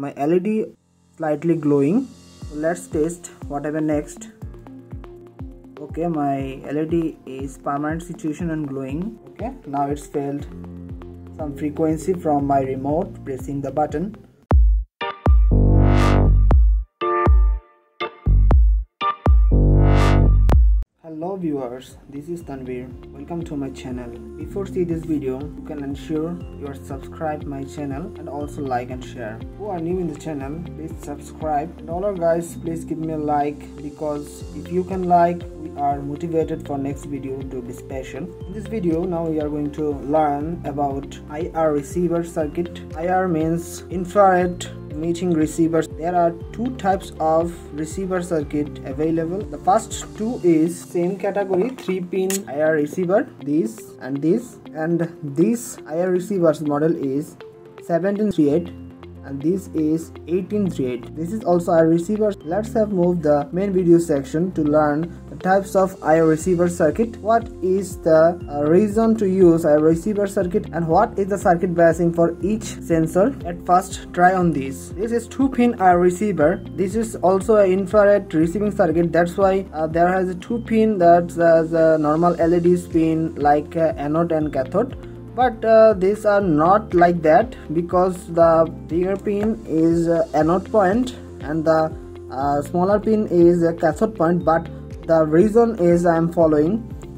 my led slightly glowing. Let's test whatever next. Okay my led is permanent situation and glowing. Okay now it's failed some frequency from my remote pressing the button hello viewers this is tanbir. Welcome to my channel. Before see this video you can ensure you are subscribed my channel and also like and share. Who are new in the channel please subscribe. And all our guys please give me a like because if you can like we are motivated for next video to be special. In this video now we are going to learn about ir receiver circuit. Ir means infrared emitting receivers. There are two types of receiver circuit available. The first two is same category 3 pin IR receiver this and this. And this IR receivers model is 1738 and this is 1838 this is also a receiver let's have moved the main video section to learn types of IR receiver circuit. What is the uh, reason to use a receiver circuit and what is the circuit biasing for each sensor? At first try on this. This is two pin IR receiver. This is also an infrared receiving circuit. That's why uh, there has a two pin that's uh, the normal LED pin like uh, anode and cathode. But uh, these are not like that because the bigger pin is uh, anode point and the uh, smaller pin is a cathode point. But the reason is I am following.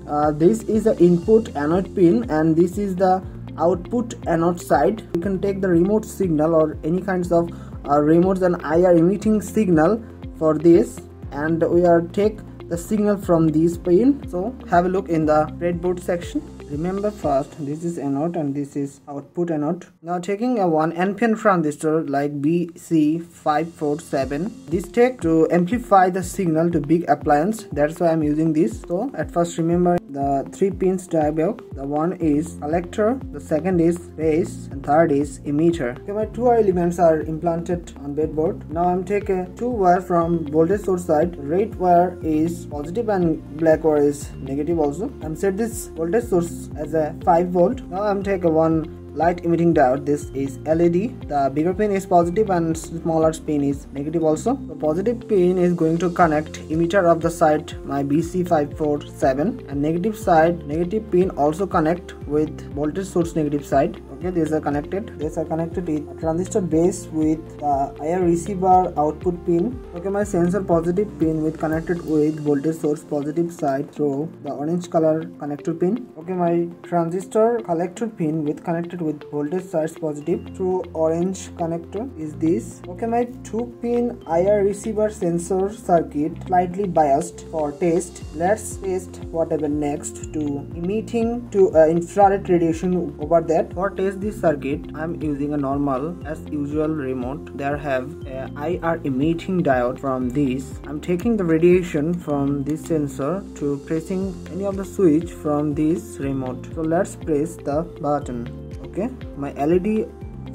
Uh, this is the input anode pin and this is the output anode side. You can take the remote signal or any kinds of uh, remotes and IR emitting signal for this. And we are take the signal from this pin. So have a look in the breadboard section remember first this is anode and this is output anode now taking a one npn transistor like bc547 this take to amplify the signal to big appliance. That's why i'm using this. So at first remember the three pins diagram the one is collector the second is base and third is emitter. Okay my two elements are implanted on breadboard. Now i'm taking two wire from voltage source side. Red wire is positive and black wire is negative also. I'm set this voltage source as a 5 volt. Now i'm taking one light emitting diode this is led the bigger pin is positive and smaller pin is negative also. The positive pin is going to connect emitter of the side my bc547 and negative side negative pin also connect with voltage source negative side okay these are connected. These are connected with transistor base with the IR receiver output pin. Okay my sensor positive pin with connected with voltage source positive side through the orange color connector pin. Okay my transistor collector pin with connected with voltage source positive through orange connector is this. Okay my two pin IR receiver sensor circuit slightly biased for test. Let's test whatever next to emitting to uh, infrared radiation over that. For test this circuit i'm using a normal as usual remote. There have a ir emitting diode from this. I'm taking the radiation from this sensor to pressing any of the switch from this remote. So let's press the button okay? My led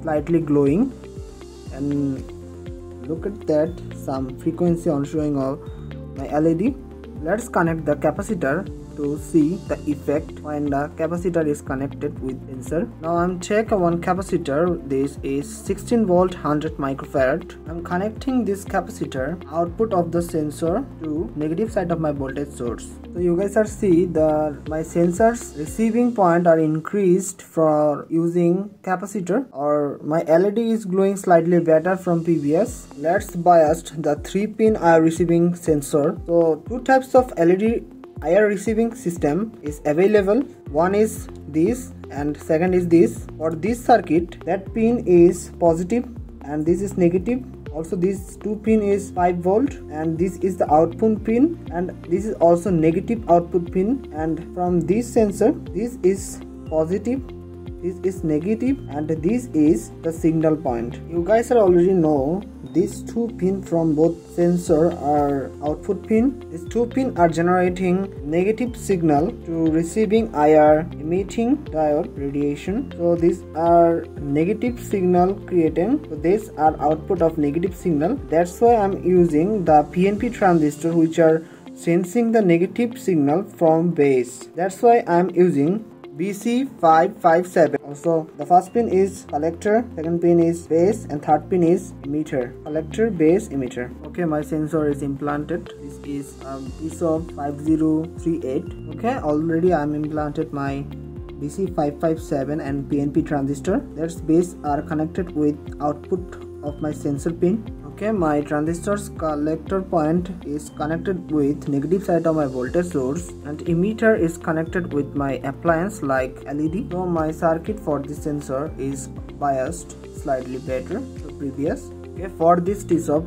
slightly glowing. And look at that some frequency on showing of my led let's connect the capacitor to see the effect when the capacitor is connected with sensor. Now i'm check one capacitor. This is 16 volt 100 microfarad. I'm connecting this capacitor output of the sensor to negative side of my voltage source. So you guys are see the my sensors receiving point are increased for using capacitor or my led is glowing slightly better from previous. Let's bias the 3 pin I receiving sensor. So two types of led IR receiving system is available. One is this and second is this. For this circuit that pin is positive and this is negative. Also this 2 pin is 5 volt and this is the output pin and this is also negative output pin. And from this sensor this is positive this is negative and this is the signal point. You guys are already know these two pin from both sensor are output pin. These two pin are generating negative signal to receiving IR emitting diode radiation. So these are negative signal creating. So these are output of negative signal. That's why I'm using the PNP transistor which are sensing the negative signal from base. That's why I'm using BC557 also the first pin is collector second pin is base and third pin is emitter. Collector base emitter. Okay my sensor is implanted. This is um, ISO 5038 okay already I'm implanted my BC557 and PNP transistor. That's base are connected with output of my sensor pin okay my transistor's collector point is connected with negative side of my voltage source and emitter is connected with my appliance like led so my circuit for this sensor is biased slightly better to previous okay for this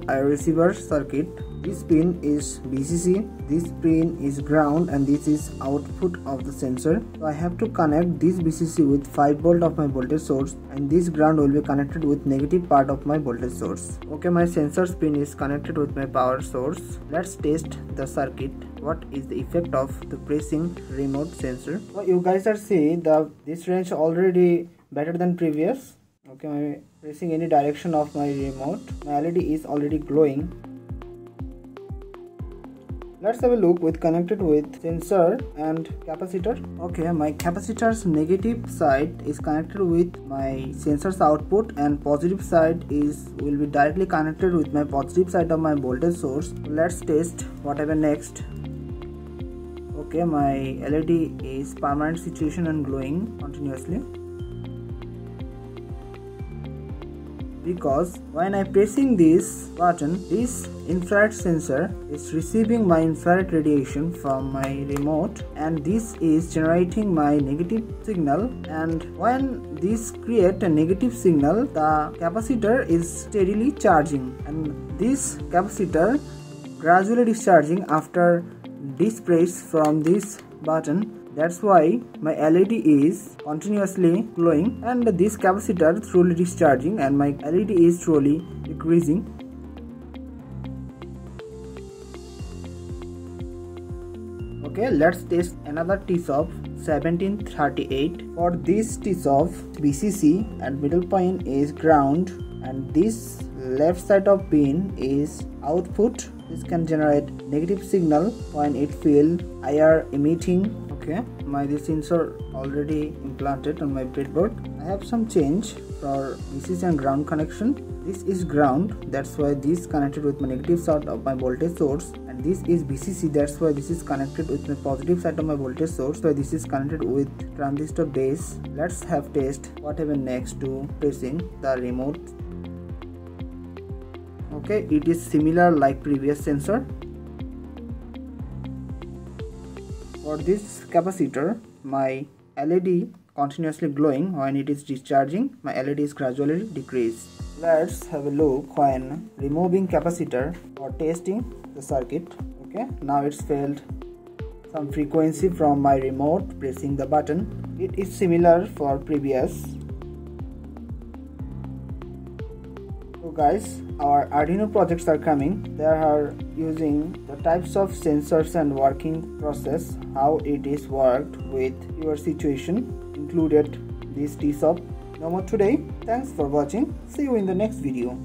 i receiver circuit this pin is VCC, this pin is ground and this is output of the sensor. So I have to connect this VCC with 5 volt of my voltage source and this ground will be connected with negative part of my voltage source. Okay my sensor pin is connected with my power source. Let's test the circuit. What is the effect of the pressing remote sensor? So you guys are seeing the this range already better than previous. Okay, my pressing any direction of my remote. My LED is already glowing. Let's have a look with connected with sensor and capacitor. Okay my capacitor's negative side is connected with my sensor's output and positive side is will be directly connected with my positive side of my voltage source. Let's test whatever next. Okay my led is permanent situation and glowing continuously because when I pressing this button this infrared sensor is receiving my infrared radiation from my remote and this is generating my negative signal. And when this create a negative signal the capacitor is steadily charging and this capacitor gradually discharging after displace from this button that's why my LED is continuously glowing and this capacitor slowly discharging and my LED is slowly decreasing. Okay, let's test another TSOP 1738. For this TSOP, VCC and middle pin is ground and this left side of pin is output. This can generate negative signal when it feel IR emitting okay my this sensor already implanted on my breadboard. I have some change for this is a ground connection. This is ground that's why this connected with my negative side of my voltage source. And this is VCC that's why this is connected with my positive side of my voltage source. So this is connected with transistor base. Let's have test. Whatever next to pressing the remote? Okay it is similar like previous sensor For this capacitor, my LED continuously glowing when it is discharging, my LED is gradually decreased. Let's have a look when removing capacitor or testing the circuit. Okay, now it's failed some frequency from my remote pressing the button. It is similar for previous guys our arduino projects are coming. They are using the types of sensors and working process how it is worked with your situation included this tsop no more today. Thanks for watching. See you in the next video